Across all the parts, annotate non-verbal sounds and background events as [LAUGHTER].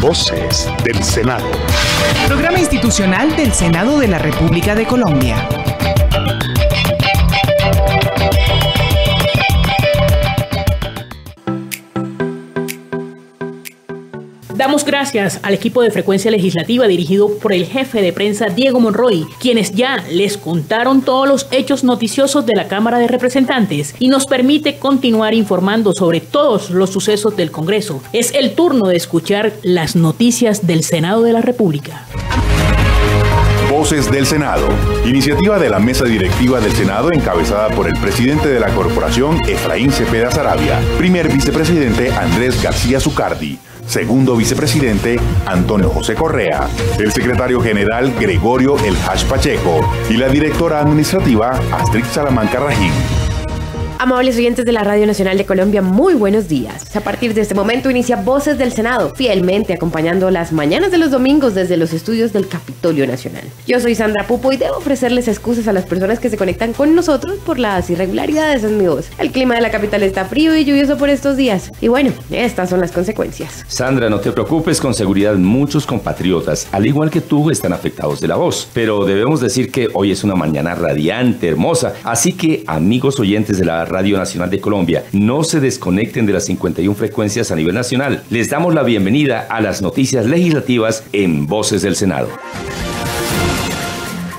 Voces del Senado. Programa institucional del Senado de la República de Colombia. Damos gracias al equipo de frecuencia legislativa dirigido por el jefe de prensa Diego Monroy, quienes ya les contaron todos los hechos noticiosos de la Cámara de Representantes y nos permite continuar informando sobre todos los sucesos del Congreso. Es el turno de escuchar las noticias del Senado de la República. Voces del Senado. Iniciativa de la mesa directiva del Senado encabezada por el presidente de la corporación, Efraín Cepeda Sarabia, primer vicepresidente Andrés García Zucardi, segundo vicepresidente Antonio José Correa, el secretario general Gregorio El Hash Pacheco y la directora administrativa Astrid Salamanca Rajín. Amables oyentes de la Radio Nacional de Colombia, muy buenos días. A partir de este momento inicia Voces del Senado, fielmente acompañando las mañanas de los domingos desde los estudios del Capitolio Nacional. Yo soy Sandra Pupo y debo ofrecerles excusas a las personas que se conectan con nosotros por las irregularidades en mi voz. El clima de la capital está frío y lluvioso por estos días. Y bueno, estas son las consecuencias. Sandra, no te preocupes, con seguridad muchos compatriotas, al igual que tú, están afectados de la voz. Pero debemos decir que hoy es una mañana radiante, hermosa. Así que, amigos oyentes de la Radio Nacional de Colombia. No se desconecten de las 51 frecuencias a nivel nacional. Les damos la bienvenida a las noticias legislativas en Voces del Senado.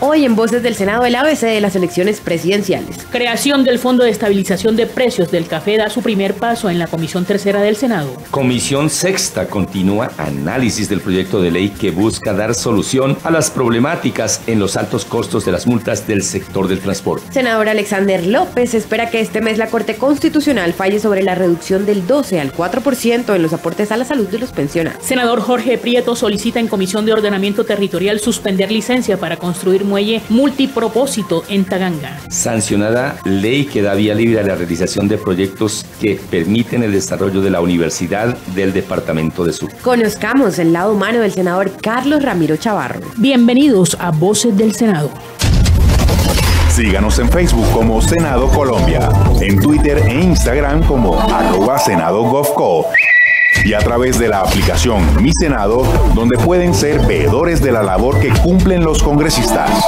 Hoy en Voces del Senado, el ABC de las elecciones presidenciales. Creación del Fondo de Estabilización de Precios del Café da su primer paso en la Comisión Tercera del Senado. Comisión Sexta continúa análisis del proyecto de ley que busca dar solución a las problemáticas en los altos costos de las multas del sector del transporte. Senador Alexander López espera que este mes la Corte Constitucional falle sobre la reducción del 12 al 4% en los aportes a la salud de los pensionados. Senador Jorge Prieto solicita en Comisión de Ordenamiento Territorial suspender licencia para construir muelle multipropósito en Taganga. Sancionada ley que da vía libre a la realización de proyectos que permiten el desarrollo de la Universidad del Departamento de Sur. Conozcamos el lado humano del senador Carlos Ramiro Chavarro. Bienvenidos a Voces del Senado. Síganos en Facebook como Senado Colombia, en Twitter e Instagram como arroba Senado GovCo y a través de la aplicación Mi Senado, donde pueden ser veedores de la labor que cumplen los congresistas.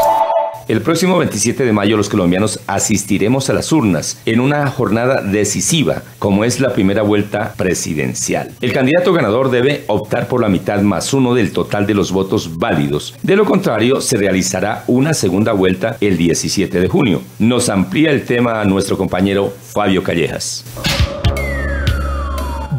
El próximo 27 de mayo los colombianos asistiremos a las urnas en una jornada decisiva, como es la primera vuelta presidencial. El candidato ganador debe optar por la mitad más uno del total de los votos válidos. De lo contrario, se realizará una segunda vuelta el 17 de junio. Nos amplía el tema nuestro compañero Fabio Callejas.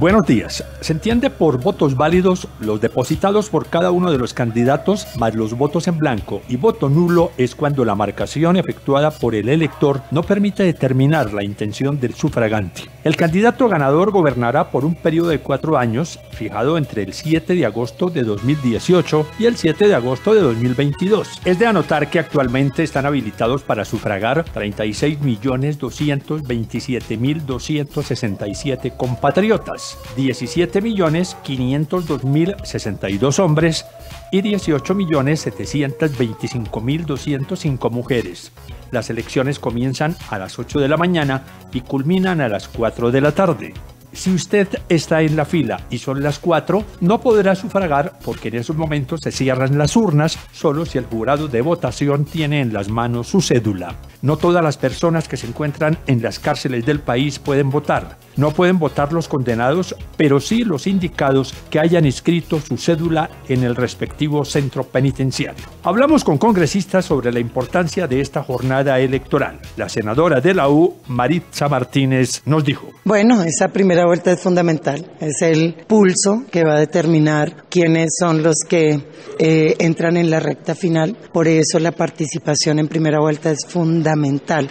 Buenos días. Se entiende por votos válidos los depositados por cada uno de los candidatos más los votos en blanco y voto nulo es cuando la marcación efectuada por el elector no permite determinar la intención del sufragante. El candidato ganador gobernará por un periodo de cuatro años fijado entre el 7 de agosto de 2018 y el 7 de agosto de 2022. Es de anotar que actualmente están habilitados para sufragar 36.227.267 compatriotas. 17.502.062 hombres y 18.725.205 mujeres. Las elecciones comienzan a las 8 de la mañana y culminan a las 4 de la tarde. Si usted está en la fila y son las 4, no podrá sufragar porque en esos momentos se cierran las urnas solo si el jurado de votación tiene en las manos su cédula. No todas las personas que se encuentran en las cárceles del país pueden votar. No pueden votar los condenados, pero sí los indicados que hayan inscrito su cédula en el respectivo centro penitenciario. Hablamos con congresistas sobre la importancia de esta jornada electoral. La senadora de la U, Maritza Martínez, nos dijo. Bueno, esa primera vuelta es fundamental. Es el pulso que va a determinar quiénes son los que eh, entran en la recta final. Por eso la participación en primera vuelta es fundamental.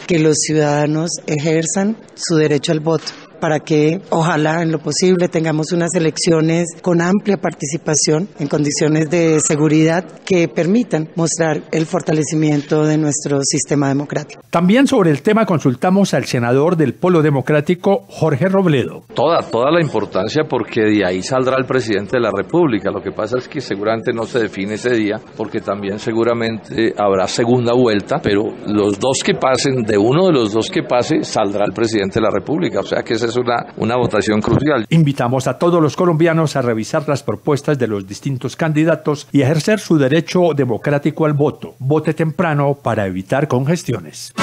Que los ciudadanos ejerzan su derecho al voto para que ojalá en lo posible tengamos unas elecciones con amplia participación en condiciones de seguridad que permitan mostrar el fortalecimiento de nuestro sistema democrático. También sobre el tema consultamos al senador del Polo Democrático, Jorge Robledo. Toda, toda la importancia porque de ahí saldrá el presidente de la República. Lo que pasa es que seguramente no se define ese día porque también seguramente habrá segunda vuelta, pero los dos que pasen, de uno de los dos que pase, saldrá el presidente de la República. O sea que ese es una, una votación crucial. Invitamos a todos los colombianos a revisar las propuestas de los distintos candidatos y ejercer su derecho democrático al voto. Vote temprano para evitar congestiones.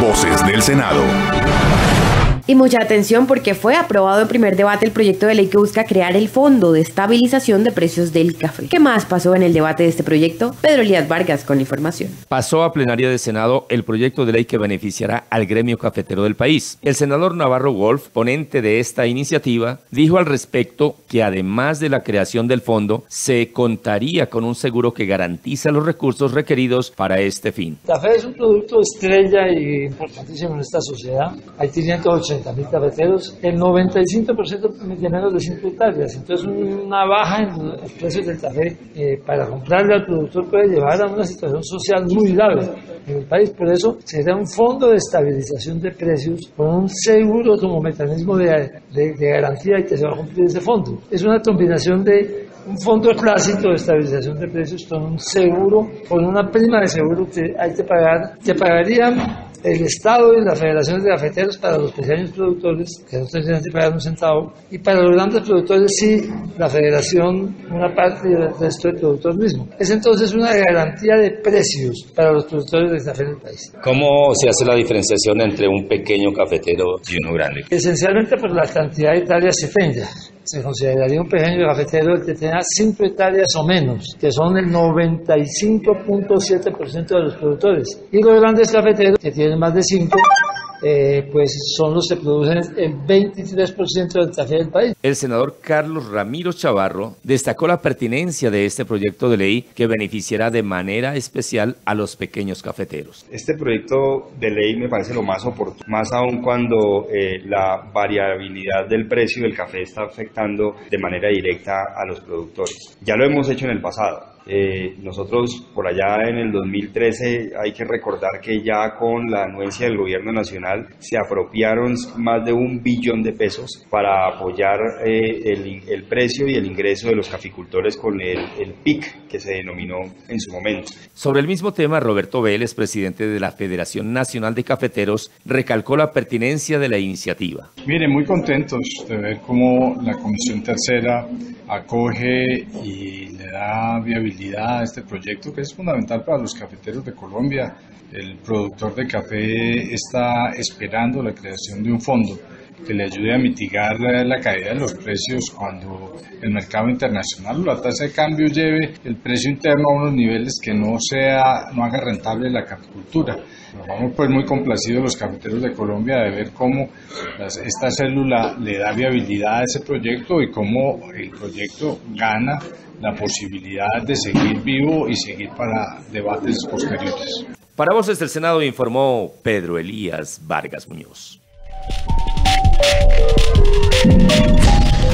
Voces del Senado. Y mucha atención porque fue aprobado en primer debate el proyecto de ley que busca crear el Fondo de Estabilización de Precios del Café. ¿Qué más pasó en el debate de este proyecto? Pedro Elías Vargas con la información. Pasó a plenaria de Senado el proyecto de ley que beneficiará al gremio cafetero del país. El senador Navarro Wolf, ponente de esta iniciativa, dijo al respecto que además de la creación del fondo, se contaría con un seguro que garantiza los recursos requeridos para este fin. El café es un producto estrella y importantísimo en esta sociedad. Hay 580 mil cafeteros, el 95% de menos de 5 hectáreas. Entonces, una baja en los precios del café eh, para comprarle al productor puede llevar a una situación social muy grave en el país. Por eso, se da un fondo de estabilización de precios con un seguro como mecanismo de, de, de garantía y que se va a cumplir ese fondo. Es una combinación de un fondo clásico de estabilización de precios con un seguro, con una prima de seguro que hay que pagar, que pagarían el Estado y las federaciones de cafeteros para los pequeños productores, que no tendrían que pagar un centavo, y para los grandes productores sí, la federación, una parte y el resto del productor mismo. Es entonces una garantía de precios para los productores de café en el país. ¿Cómo se hace la diferenciación entre un pequeño cafetero y uno grande? Esencialmente por la cantidad de hectáreas que tenga. Se consideraría un pequeño cafetero el que tenga 5 hectáreas o menos, que son el 95.7% de los productores. Y los grandes cafeteros que tienen más de 5 eh, pues son los que producen el 23% del café del país. El senador Carlos Ramiro Chavarro destacó la pertinencia de este proyecto de ley que beneficiará de manera especial a los pequeños cafeteros. Este proyecto de ley me parece lo más oportuno, más aún cuando eh, la variabilidad del precio del café está afectando de manera directa a los productores. Ya lo hemos hecho en el pasado. Eh, nosotros por allá en el 2013 hay que recordar que ya con la anuencia del gobierno nacional se apropiaron más de un billón de pesos para apoyar eh, el, el, precio y el ingreso de los caficultores con el, el, PIC que se denominó en su momento. Sobre el mismo tema, Roberto Vélez, presidente de la Federación Nacional de Cafeteros, recalcó la pertinencia de la iniciativa. Miren, muy contentos de ver cómo la Comisión Tercera acoge y le da viabilidad a este proyecto que es fundamental para los cafeteros de Colombia. El productor de café está esperando la creación de un fondo que le ayude a mitigar la caída de los precios cuando el mercado internacional o la tasa de cambio lleve el precio interno a unos niveles que no sea no haga rentable la caficultura. Nos vamos pues muy complacidos los cafeteros de Colombia de ver cómo las, esta célula le da viabilidad a ese proyecto y cómo el proyecto gana la posibilidad de seguir vivo y seguir para debates posteriores. Para Voces del Senado informó Pedro Elías Vargas Muñoz. Música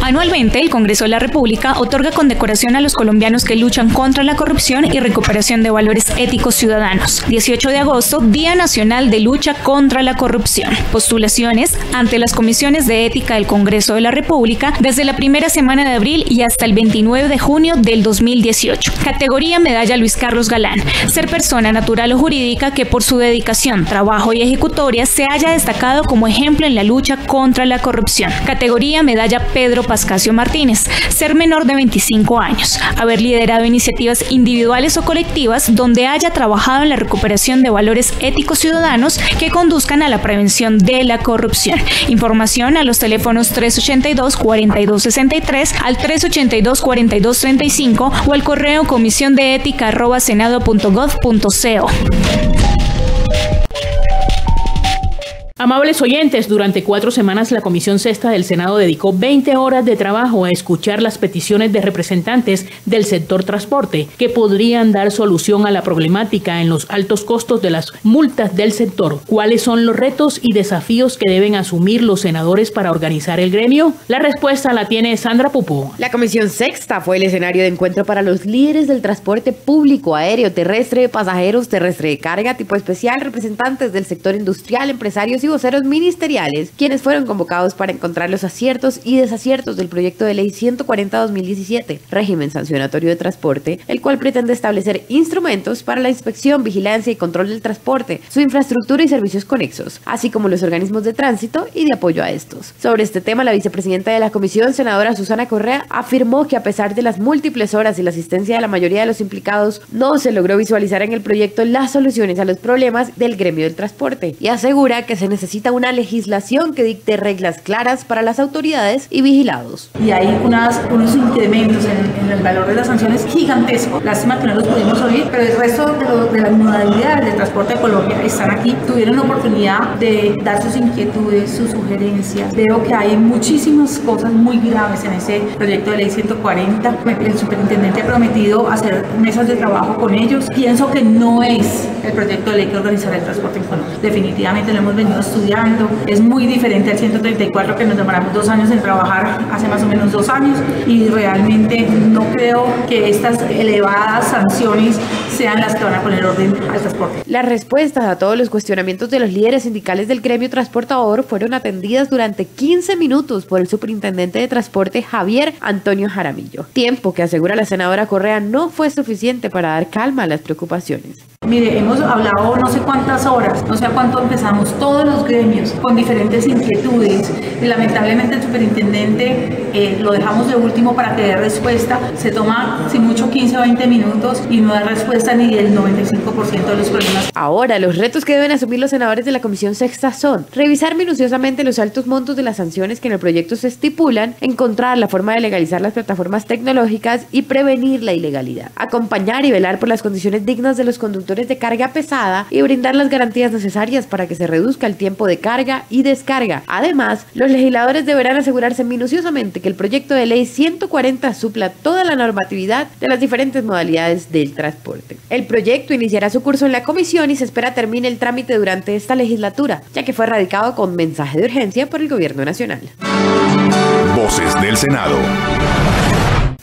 Anualmente, el Congreso de la República otorga condecoración a los colombianos que luchan contra la corrupción y recuperación de valores éticos ciudadanos. 18 de agosto, Día Nacional de Lucha contra la Corrupción. Postulaciones ante las comisiones de ética del Congreso de la República desde la primera semana de abril y hasta el 29 de junio del 2018. Categoría Medalla Luis Carlos Galán. Ser persona natural o jurídica que por su dedicación, trabajo y ejecutoria se haya destacado como ejemplo en la lucha contra la corrupción. Categoría Medalla Pedro Pascasio Martínez, ser menor de 25 años, haber liderado iniciativas individuales o colectivas donde haya trabajado en la recuperación de valores éticos ciudadanos que conduzcan a la prevención de la corrupción. Información a los teléfonos 382-4263 al 382-4235 o al correo comisión de ética senado.gov.co. Amables oyentes, durante cuatro semanas la Comisión Sexta del Senado dedicó 20 horas de trabajo a escuchar las peticiones de representantes del sector transporte que podrían dar solución a la problemática en los altos costos de las multas del sector. ¿Cuáles son los retos y desafíos que deben asumir los senadores para organizar el gremio? La respuesta la tiene Sandra Pupo. La Comisión Sexta fue el escenario de encuentro para los líderes del transporte público, aéreo, terrestre, pasajeros, terrestre de carga, tipo especial, representantes del sector industrial, empresarios y y voceros ministeriales, quienes fueron convocados para encontrar los aciertos y desaciertos del proyecto de ley 140-2017, régimen sancionatorio de transporte, el cual pretende establecer instrumentos para la inspección, vigilancia y control del transporte, su infraestructura y servicios conexos, así como los organismos de tránsito y de apoyo a estos. Sobre este tema, la vicepresidenta de la comisión, senadora Susana Correa, afirmó que a pesar de las múltiples horas y la asistencia de la mayoría de los implicados, no se logró visualizar en el proyecto las soluciones a los problemas del gremio del transporte y asegura que se necesita una legislación que dicte reglas claras para las autoridades y vigilados. Y hay unas, unos incrementos en, el valor de las sanciones gigantescos. Lástima que no los pudimos oír, pero el resto de, de las modalidades de transporte de Colombia están aquí. Tuvieron la oportunidad de dar sus inquietudes, sus sugerencias. Veo que hay muchísimas cosas muy graves en ese proyecto de ley 140. El superintendente ha prometido hacer mesas de trabajo con ellos. Pienso que no es el proyecto de ley que organizará el transporte en Colombia. Definitivamente lo hemos venido estudiando. Es muy diferente al 134 que nos demoramos dos años en trabajar hace más o menos dos años y realmente no creo que estas elevadas sanciones sean las que van a poner orden al transporte. Las respuestas a todos los cuestionamientos de los líderes sindicales del gremio transportador fueron atendidas durante 15 minutos por el superintendente de transporte Javier Antonio Jaramillo, tiempo que asegura la senadora Correa no fue suficiente para dar calma a las preocupaciones. Mire, hemos hablado no sé cuántas horas, no sé a cuánto empezamos, todos los gremios con diferentes inquietudes y lamentablemente el superintendente eh, lo dejamos de último para que dé respuesta. Se toma, sin mucho, 15 o 20 minutos y no da respuesta ni del 95% de los problemas. Ahora, los retos que deben asumir los senadores de la Comisión Sexta son revisar minuciosamente los altos montos de las sanciones que en el proyecto se estipulan, encontrar la forma de legalizar las plataformas tecnológicas y prevenir la ilegalidad, acompañar y velar por las condiciones dignas de los conductores de carga pesada y brindar las garantías necesarias para que se reduzca el tiempo de carga y descarga. Además, los legisladores deberán asegurarse minuciosamente que el proyecto de ley 140 supla toda la normatividad de las diferentes modalidades del transporte. El proyecto iniciará su curso en la comisión y se espera termine el trámite durante esta legislatura, ya que fue radicado con mensaje de urgencia por el gobierno nacional. Voces del Senado.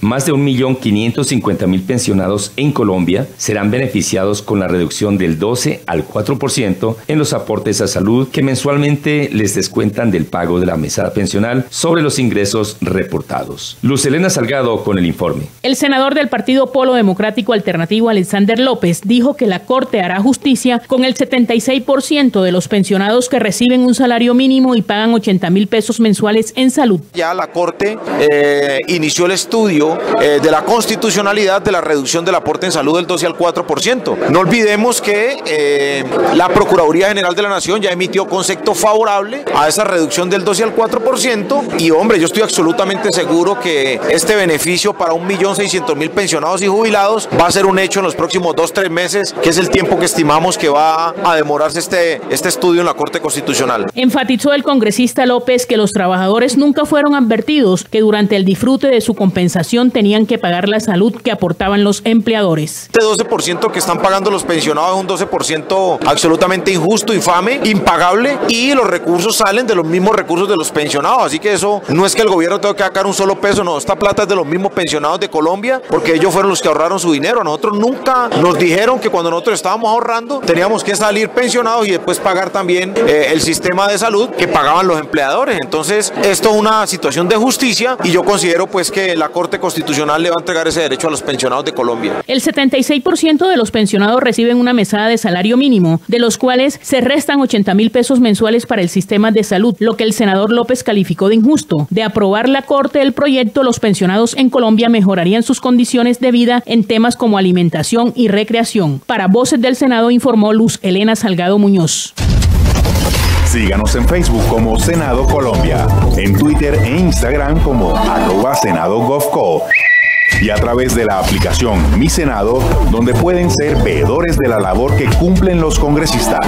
Más de 1.550.000 pensionados en Colombia serán beneficiados con la reducción del 12 al 4% en los aportes a salud que mensualmente les descuentan del pago de la mesada pensional sobre los ingresos reportados. Luz Elena Salgado con el informe. El senador del Partido Polo Democrático Alternativo, Alexander López, dijo que la Corte hará justicia con el 76% de los pensionados que reciben un salario mínimo y pagan 80 mil pesos mensuales en salud. Ya la Corte eh, inició el estudio eh, de la constitucionalidad de la reducción del aporte en salud del 12 al 4%. No olvidemos que eh, la Procuraduría General de la Nación ya emitió concepto favorable a esa reducción del 12 al 4% y hombre, yo estoy absolutamente seguro que este beneficio para 1.600.000 pensionados y jubilados va a ser un hecho en los próximos dos, tres meses, que es el tiempo que estimamos que va a demorarse este, este estudio en la Corte Constitucional. Enfatizó el congresista López que los trabajadores nunca fueron advertidos que durante el disfrute de su compensación tenían que pagar la salud que aportaban los empleadores. Este 12% que están pagando los pensionados es un 12% absolutamente injusto, infame, impagable y los recursos salen de los mismos recursos de los pensionados. Así que eso no es que el gobierno tenga que sacar un solo peso, no, esta plata es de los mismos pensionados de Colombia porque ellos fueron los que ahorraron su dinero. Nosotros nunca nos dijeron que cuando nosotros estábamos ahorrando teníamos que salir pensionados y después pagar también eh, el sistema de salud que pagaban los empleadores. Entonces, esto es una situación de justicia y yo considero pues que la Corte constitucional le va a entregar ese derecho a los pensionados de Colombia. El 76% de los pensionados reciben una mesada de salario mínimo, de los cuales se restan 80 mil pesos mensuales para el sistema de salud, lo que el senador López calificó de injusto. De aprobar la Corte el proyecto, los pensionados en Colombia mejorarían sus condiciones de vida en temas como alimentación y recreación. Para Voces del Senado informó Luz Elena Salgado Muñoz. Síganos en Facebook como Senado Colombia, en Twitter e Instagram como arroba Senado GovCo y a través de la aplicación Mi Senado, donde pueden ser veedores de la labor que cumplen los congresistas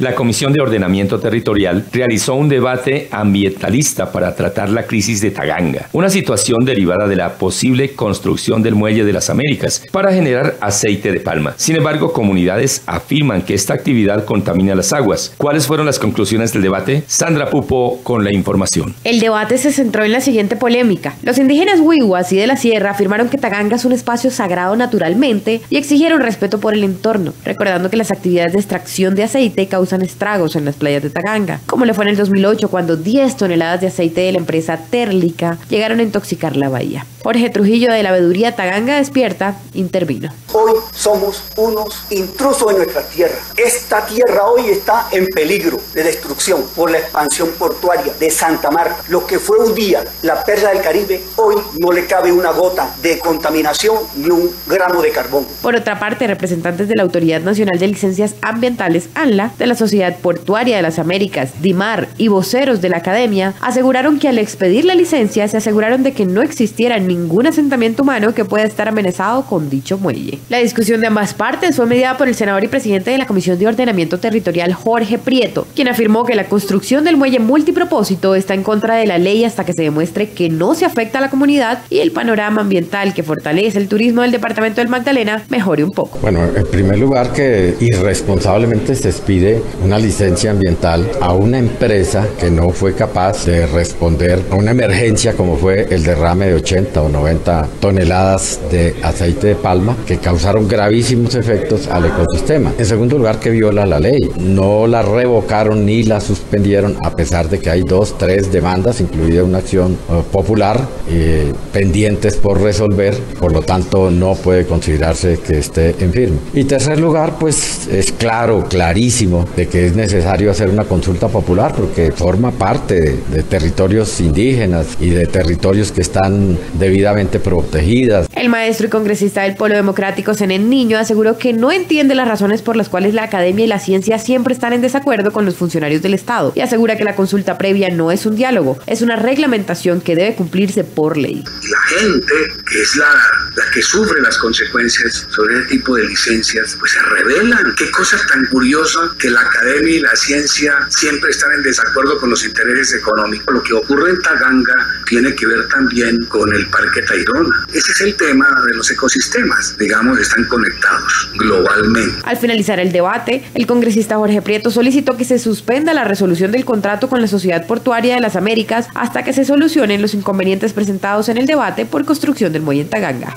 la Comisión de Ordenamiento Territorial realizó un debate ambientalista para tratar la crisis de Taganga, una situación derivada de la posible construcción del Muelle de las Américas para generar aceite de palma. Sin embargo, comunidades afirman que esta actividad contamina las aguas. ¿Cuáles fueron las conclusiones del debate? Sandra Pupo con la información. El debate se centró en la siguiente polémica. Los indígenas huihuas y de la sierra afirmaron que Taganga es un espacio sagrado naturalmente y exigieron respeto por el entorno, recordando que las actividades de extracción de aceite causan estragos en las playas de Taganga, como le fue en el 2008 cuando 10 toneladas de aceite de la empresa Térlica llegaron a intoxicar la bahía. Jorge Trujillo de la veeduría Taganga Despierta intervino. Hoy somos unos intrusos en nuestra tierra. Esta tierra hoy está en peligro de destrucción por la expansión portuaria de Santa Marta. Lo que fue un día la perla del Caribe, hoy no le cabe una gota de contaminación ni un gramo de carbón. Por otra parte, representantes de la Autoridad Nacional de Licencias Ambientales, ANLA, de la Sociedad Portuaria de las Américas, DIMAR y voceros de la academia aseguraron que al expedir la licencia se aseguraron de que no existiera ningún asentamiento humano que pueda estar amenazado con dicho muelle. La discusión de ambas partes fue mediada por el senador y presidente de la Comisión de Ordenamiento Territorial, Jorge Prieto, quien afirmó que la construcción del muelle multipropósito está en contra de la ley hasta que se demuestre que no se afecta a la comunidad y el panorama ambiental que fortalece el turismo del departamento del Magdalena mejore un poco. Bueno, en primer lugar que irresponsablemente se expide una licencia ambiental a una empresa que no fue capaz de responder a una emergencia como fue el derrame de 80 o 90 toneladas de aceite de palma que causaron gravísimos efectos al ecosistema. En segundo lugar que viola la ley. No la revocaron ni la suspendieron a pesar de que hay dos, tres demandas, incluida una acción uh, popular, eh, pendientes por resolver. Por lo tanto, no puede considerarse que esté en firme. Y tercer lugar, pues es claro, clarísimo, de que es necesario hacer una consulta popular porque forma parte de, de territorios indígenas y de territorios que están debidamente protegidas. El maestro y congresista del Polo Democrático, Zenén Niño, aseguró que no entiende las razones por las cuales la academia y la ciencia siempre están en desacuerdo con los funcionarios del Estado y asegura que la consulta previa no es un diálogo, es una reglamentación que debe cumplirse por ley. La gente, que es la, la que sufre las consecuencias sobre este tipo de licencias, pues se revelan. Qué cosa tan curiosa que la academia y la ciencia siempre están en desacuerdo con los intereses económicos. Lo que ocurre en Taganga tiene que ver también con el Parque Tayrona. Ese es el tema de los ecosistemas, digamos, están conectados globalmente. Al finalizar el debate, el congresista Jorge Prieto solicitó que se suspenda la resolución del contrato con la Sociedad Portuaria de las Américas hasta que se solucionen los inconvenientes presentados en el debate por construcción del muelle en.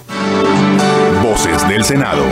Voces del Senado.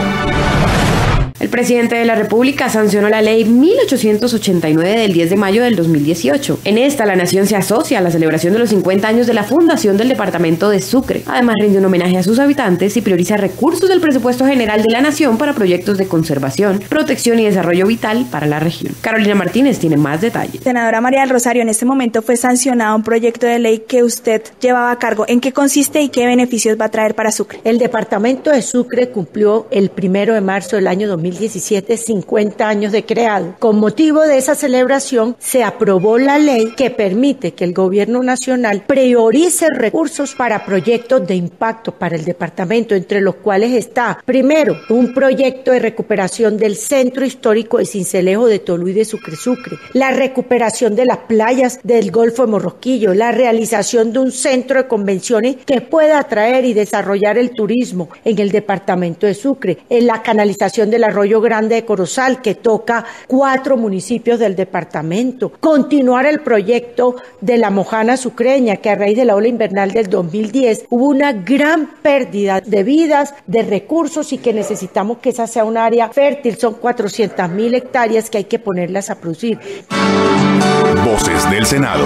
El presidente de la República sancionó la ley 1889 del 10 de mayo del 2018. En esta, la nación se asocia a la celebración de los 50 años de la fundación del departamento de Sucre. Además, rinde un homenaje a sus habitantes y prioriza recursos del presupuesto general de la nación para proyectos de conservación, protección y desarrollo vital para la región. Carolina Martínez tiene más detalles. Senadora María del Rosario, en este momento fue sancionado un proyecto de ley que usted llevaba a cargo. ¿En qué consiste y qué beneficios va a traer para Sucre? El departamento de Sucre cumplió el primero de marzo del año 2018 2017 50 años de creado. Con motivo de esa celebración se aprobó la ley que permite que el gobierno nacional priorice recursos para proyectos de impacto para el departamento, entre los cuales está, primero, un proyecto de recuperación del centro histórico de Cincelejo de Tolú y de Sucre Sucre, la recuperación de las playas del Golfo de Morroquillo, la realización de un centro de convenciones que pueda atraer y desarrollar el turismo en el departamento de Sucre, en la canalización del arroyo Grande de Corozal, que toca cuatro municipios del departamento. Continuar el proyecto de la Mojana Sucreña, que a raíz de la ola invernal del 2010 hubo una gran pérdida de vidas, de recursos y que necesitamos que esa sea un área fértil. Son 400 mil hectáreas que hay que ponerlas a producir. Voces del Senado.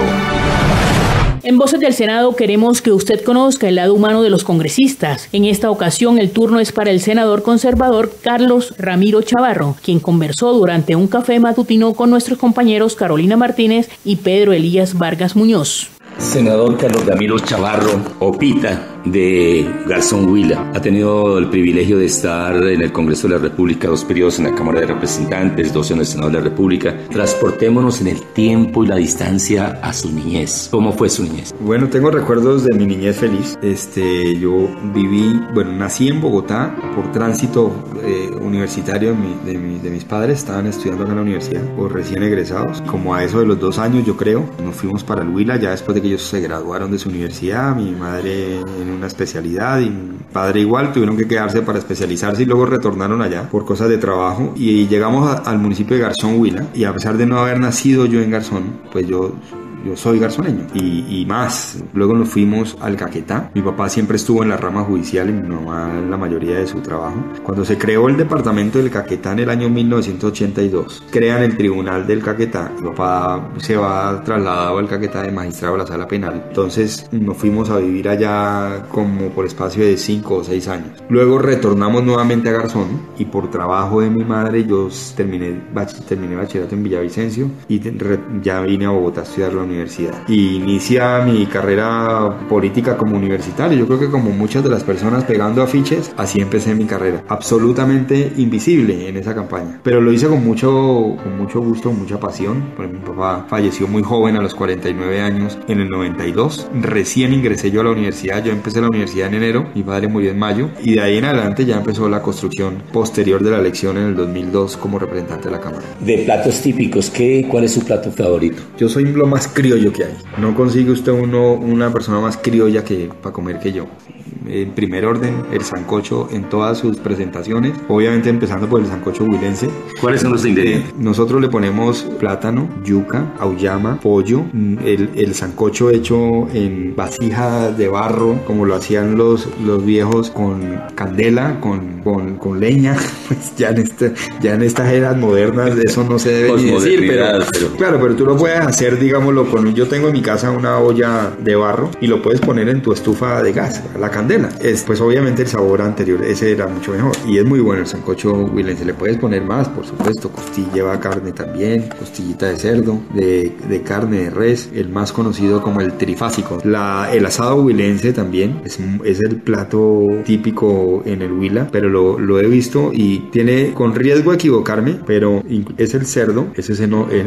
En Voces del Senado queremos que usted conozca el lado humano de los congresistas. En esta ocasión el turno es para el senador conservador Carlos Ramiro Chavarro, quien conversó durante un café matutino con nuestros compañeros Carolina Martínez y Pedro Elías Vargas Muñoz. Senador Carlos Ramiro Chavarro, Opita, de Garzón Huila. Ha tenido el privilegio de estar en el Congreso de la República dos periodos en la Cámara de Representantes, dos en el Senado de la República. Transportémonos en el tiempo y la distancia a su niñez. ¿Cómo fue su niñez? Bueno, tengo recuerdos de mi niñez feliz. Este, yo viví, bueno, nací en Bogotá por tránsito eh, universitario de, de, mi, de, mis padres. Estaban estudiando acá en la universidad, o recién egresados. Como a eso de los dos años, yo creo, nos fuimos para el Huila ya después de que ellos se graduaron de su universidad. Mi madre en una especialidad y padre igual, tuvieron que quedarse para especializarse y luego retornaron allá por cosas de trabajo. Y llegamos al municipio de Garzón, Huila y a pesar de no haber nacido yo en Garzón, pues yo yo soy garzoneño y, y más. Luego nos fuimos al Caquetá. Mi papá siempre estuvo en la rama judicial y mi mamá en la mayoría de su trabajo. Cuando se creó el departamento del Caquetá en el año 1982, crean el tribunal del Caquetá. Mi papá se va trasladado al Caquetá de magistrado a la sala penal. Entonces nos fuimos a vivir allá como por espacio de 5 o 6 años. Luego retornamos nuevamente a Garzón y por trabajo de mi madre yo terminé, terminé bachillerato en Villavicencio y ya vine a Bogotá a estudiar la universidad. Y inicia mi carrera política como universitario. Yo creo que como muchas de las personas pegando afiches, así empecé mi carrera. Absolutamente invisible en esa campaña. Pero lo hice con mucho, con mucho gusto, mucha pasión. Porque mi papá falleció muy joven a los 49 años en el 92. Recién ingresé yo a la universidad. Yo empecé la universidad en enero. Mi padre murió en mayo. Y de ahí en adelante ya empezó la construcción posterior de la elección en el 2002 como representante de la Cámara. De platos típicos, ¿qué, ¿cuál es su plato favorito? Yo soy lo más criollo que hay. No consigue usted uno, una persona más criolla que para comer que yo en primer orden el sancocho en todas sus presentaciones, obviamente empezando por el sancocho huilense. ¿Cuáles son los ingredientes? nosotros le ponemos plátano, yuca, auyama, pollo, mm, el, el, sancocho hecho en vasija de barro, como lo hacían los, los viejos con candela, con, con, con leña, [LAUGHS] pues ya en, este, ya en estas eras modernas eso no se debe ni decir, pero, claro, pero tú lo puedes hacer, digámoslo, con, yo tengo en mi casa una olla de barro y lo puedes poner en tu estufa de gas, la candela es, pues obviamente el sabor anterior, ese era mucho mejor. Y es muy bueno el sancocho huilense. Le puedes poner más, por supuesto. Costilla lleva carne también, costillita de cerdo, de, de carne de res, el más conocido como el trifásico. La, el asado huilense también es, es el plato típico en el Huila, pero lo, lo, he visto y tiene, con riesgo de equivocarme, pero es el cerdo, ese es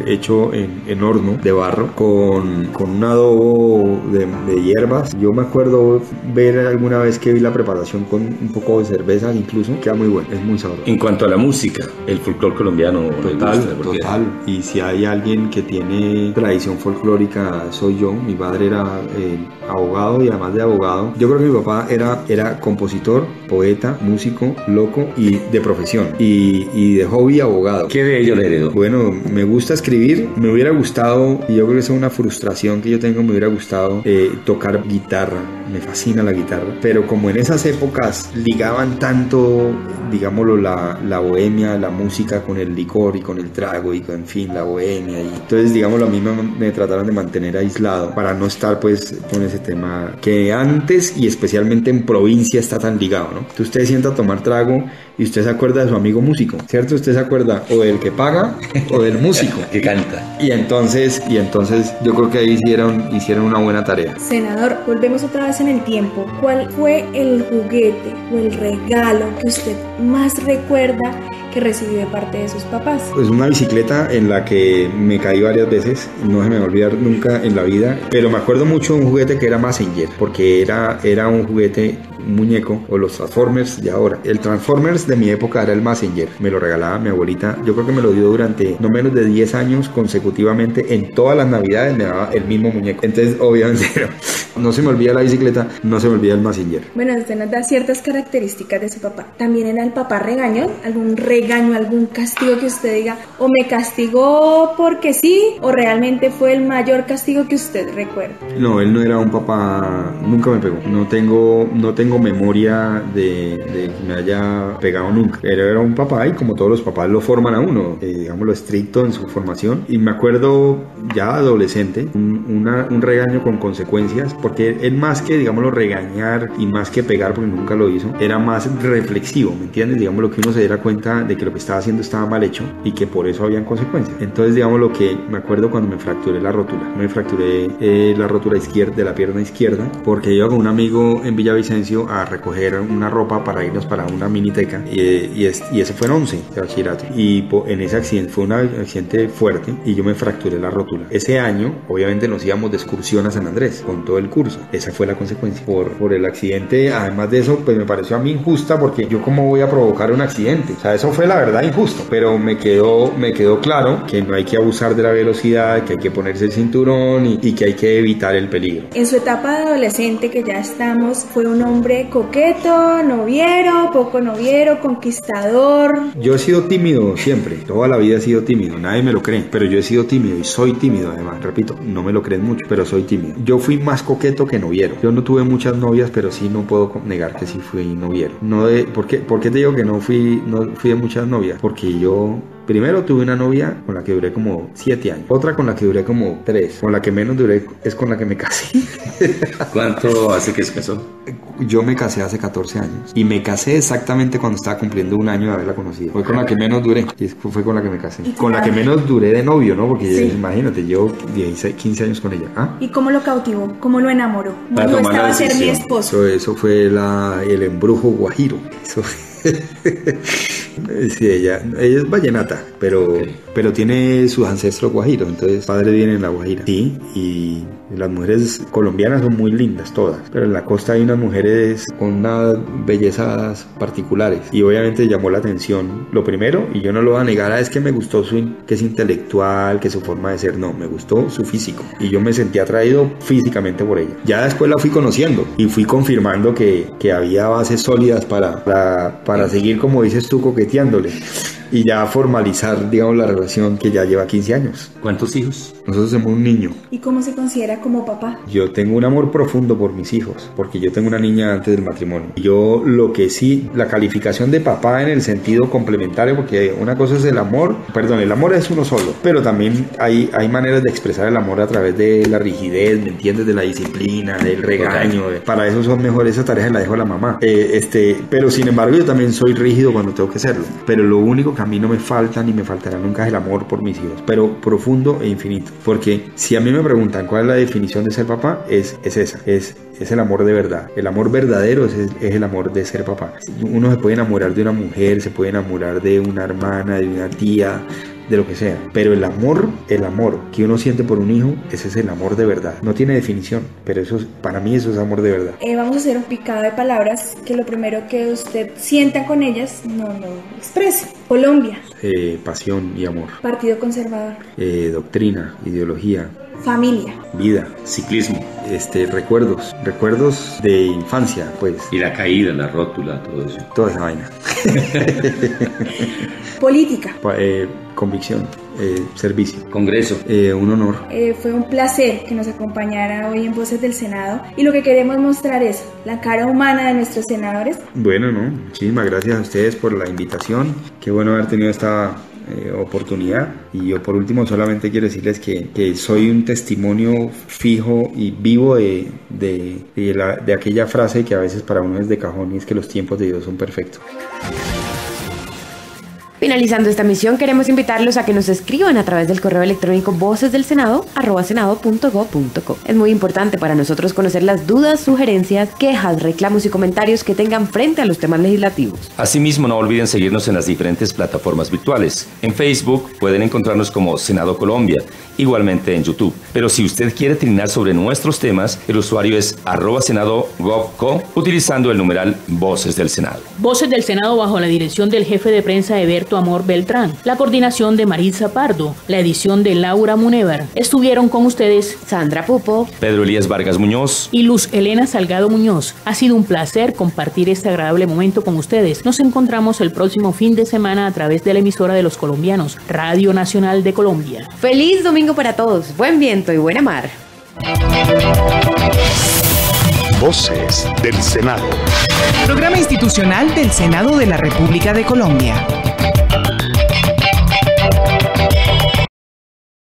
hecho en, en, horno de barro con, con un adobo de, de hierbas. Yo me acuerdo ver alguna vez que vi la preparación con un poco de cerveza incluso, queda muy bueno, es muy sabroso. En cuanto a la música, el folclore colombiano. Total, total. Y si hay alguien que tiene tradición folclórica, soy yo. Mi padre era eh, abogado y además de abogado, yo creo que mi papá era, era compositor, poeta, músico, loco y de profesión. Y, y de hobby abogado. ¿Qué de ello le heredó? Bueno, me gusta escribir, me hubiera gustado, y yo creo que es una frustración que yo tengo, me hubiera gustado eh, tocar guitarra. Me fascina la guitarra pero como en esas épocas ligaban tanto, digámoslo, la, la bohemia, la música con el licor y con el trago y con, en fin, la bohemia. Y entonces, digámoslo, a mí me, me trataron de mantener aislado para no estar pues con ese tema que antes y especialmente en provincia está tan ligado, ¿no? Entonces usted sienta a tomar trago y usted se acuerda de su amigo músico, ¿cierto? Usted se acuerda o del que paga o del [LAUGHS] músico. que canta. Y entonces, y entonces yo creo que ahí hicieron, hicieron una buena tarea. Senador, volvemos otra vez en el tiempo. ¿Cuál fue el juguete o el regalo que usted más recuerda que recibió de parte de sus papás? Pues una bicicleta en la que me caí varias veces, no se me va a olvidar nunca en la vida, pero me acuerdo mucho de un juguete que era Messenger, porque era, era un juguete muñeco o los Transformers de ahora. El Transformers de mi época era el Messenger. Me lo regalaba mi abuelita. Yo creo que me lo dio durante no menos de 10 años consecutivamente. En todas las navidades me daba el mismo muñeco. Entonces, obviamente, [LAUGHS] no se me olvida la bicicleta, no se me olvida el Messenger. Bueno, usted nos da ciertas características de su papá. ¿También era el papá regaño? ¿Algún regaño, algún castigo que usted diga? ¿O me castigó porque sí? ¿O realmente fue el mayor castigo que usted recuerda? No, él no era un papá, nunca me pegó. No tengo, no tengo memoria de, de, que me haya pegado nunca. Pero era un papá y como todos los papás lo forman a uno, eh, digámoslo estricto en su formación. Y me acuerdo ya adolescente, un, una, un regaño con consecuencias, porque él más que, digámoslo, regañar y más que pegar, porque nunca lo hizo, era más reflexivo, ¿me entiendes? Digamos lo que uno se diera cuenta de que lo que estaba haciendo estaba mal hecho y que por eso habían consecuencias. Entonces, digamos lo que me acuerdo cuando me fracturé la rótula. Me fracturé eh, la rótula izquierda de la pierna izquierda porque iba con un amigo en Villavicencio a recoger una ropa para irnos para una miniteca y, y, es, y ese fue en 11 de bachillerato y en ese accidente fue un accidente fuerte y yo me fracturé la rótula. Ese año obviamente nos íbamos de excursión a San Andrés con todo el curso. Esa fue la consecuencia por, por el accidente. Además de eso pues me pareció a mí injusta porque yo cómo voy a provocar un accidente. O sea, eso fue la verdad injusto, pero me quedó, me quedó claro que no hay que abusar de la velocidad, que hay que ponerse el cinturón y, y que hay que evitar el peligro. En su etapa de adolescente, que ya estamos, fue un hombre coqueto, noviero, poco noviero, conquistador. Yo he sido tímido siempre, toda la vida he sido tímido, nadie me lo cree, pero yo he sido tímido y soy tímido además, repito, no me lo creen mucho, pero soy tímido. Yo fui más coqueto que noviero. Yo no tuve muchas novias, pero sí no puedo negar que sí fui noviero. No de, ¿por, qué, ¿Por qué te digo que no fui, no fui de muchas novias? Porque yo Primero tuve una novia con la que duré como 7 años, otra con la que duré como 3, con la que menos duré es con la que me casé. [LAUGHS] ¿Cuánto hace que se casó? Yo me casé hace 14 años y me casé exactamente cuando estaba cumpliendo un año de haberla conocido. Fue con la que menos duré y fue con la que me casé. Con la que menos duré de novio, ¿no? Porque Sí. imagínate, llevo 16, 15 años con ella. ¿Ah? ¿Y cómo lo cautivó? ¿Cómo lo enamoró? No estaba a ser mi esposo. Eso, eso fue la, el embrujo guajiro. Eso [LAUGHS] sí, ella, ella es vallenata, pero, pero tiene sus ancestros guajiros, entonces padre viene en la guajira. Sí, y las mujeres colombianas son muy lindas todas, pero en la costa hay unas mujeres con unas bellezas particulares y obviamente llamó la atención. Lo primero, y yo no lo voy a negar, ah, es que me gustó su, que es intelectual, que su forma de ser, no, me gustó su físico y yo me sentí atraído físicamente por ella. Ya después la fui conociendo y fui confirmando que, que había bases sólidas para, para, para seguir, como dices tú, coqueteándole y ya formalizar, digamos, la relación que ya lleva 15 años. ¿Cuántos hijos? Nosotros somos un niño. ¿Y cómo se considera como papá? Yo tengo un amor profundo por mis hijos, porque yo tengo una niña antes del matrimonio. Yo lo que sí, la calificación de papá en el sentido complementario, porque una cosa es el amor, perdón, el amor es uno solo, pero también hay, hay maneras de expresar el amor a través de la rigidez, ¿me entiendes? De la disciplina, del regaño. para eso son mejores, esa tarea la dejo a la mamá. Eh, este, pero sin embargo yo también soy rígido cuando tengo que serlo. Pero lo único que a mí no me falta ni me faltará nunca el amor por mis hijos, pero profundo e infinito. Porque si a mí me preguntan cuál es la definición de ser papá, es, es esa, es, es el amor de verdad. El amor verdadero es, es el amor de ser papá. Uno se puede enamorar de una mujer, se puede enamorar de una hermana, de una tía, de lo que sea. Pero el amor, el amor que uno siente por un hijo, ese es el amor de verdad. No tiene definición, pero eso es- para mí eso es amor de verdad. Eh, vamos a hacer un picado de palabras que lo primero que usted sienta con ellas no lo exprese. Colombia, Eh, pasión y amor, Partido Conservador, eh, doctrina, ideología, familia, vida, ciclismo, este, recuerdos, recuerdos de infancia, pues. Y la caída, la rótula, todo eso. Toda esa vaina. [LAUGHS] política. Pa- eh, convicción, eh, servicio. Congreso. Eh, un honor. Eh, fue un placer que nos acompañara hoy en Voces del Senado y lo que queremos mostrar es la cara humana de nuestros senadores. Bueno, no, muchísimas gracias a ustedes por la invitación. Qué bueno haber tenido esta eh, oportunidad. Y yo por último solamente quiero decirles que, que soy un testimonio fijo y vivo de, de, de la- de aquella frase que a veces para uno es de cajón es que los tiempos de Dios son perfectos. Finalizando esta misión, queremos invitarlos a que nos escriban a través del correo electrónico vocesdelsenado@senado.gov.co. Es muy importante para nosotros conocer las dudas, sugerencias, quejas, reclamos y comentarios que tengan frente a los temas legislativos. Asimismo, no olviden seguirnos en las diferentes plataformas virtuales. En Facebook pueden encontrarnos como Senado Colombia, igualmente en YouTube. Pero si usted quiere trinar sobre nuestros temas, el usuario es arroba senado govco, utilizando el numeral Voces del Senado. Voces del Senado bajo la dirección del jefe de prensa Eberto Amor Beltrán, la coordinación de Marisa Pardo, la edición de Laura Munevar. Estuvieron con ustedes Sandra Pupo, Pedro Elías Vargas Muñoz. y Luz Elena Salgado Muñoz. Ha sido un placer compartir este agradable momento con ustedes. Nos encontramos el próximo fin de semana a través de la emisora de los colombianos, Radio Nacional de Colombia. Feliz domingo para todos, buen viento y buena mar. Voces del Senado. Programa institucional del Senado de la República de Colombia.